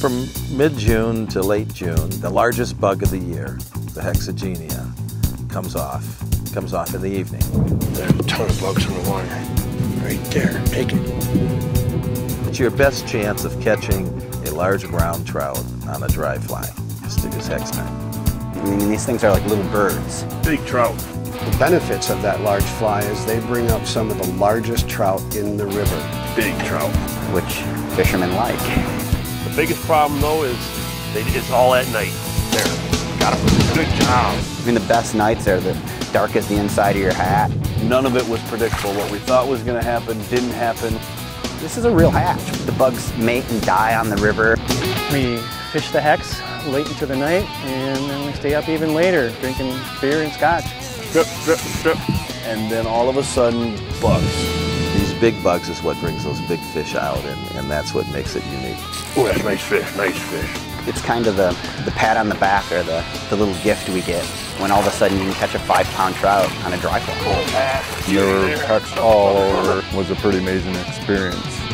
From mid-June to late June, the largest bug of the year, the hexagenia, comes off. Comes off in the evening. There's a ton of bugs in the water. Right there. Take it. It's your best chance of catching a large brown trout on a dry fly. Stick his hex net. I mean, these things are like little birds. Big trout. The benefits of that large fly is they bring up some of the largest trout in the river. Big trout. which fishermen like. The biggest problem though is they, it's all at night. There. Got him. Good job. I mean, the best nights are the dark as the inside of your hat. None of it was predictable. What we thought was going to happen didn't happen. This is a real hatch. The bugs mate and die on the river. We fish the hex late into the night and then we stay up even later drinking beer and scotch. Strip, strip, strip. And then all of a sudden, bugs. These big bugs is what brings those big fish out, and, and that's what makes it unique. Oh, that's nice fish. Nice fish. It's kind of the, the pat on the back or the, the little gift we get when all of a sudden you can catch a five pound trout on a dry fly. Oh, there were hex all over. It was a pretty amazing experience.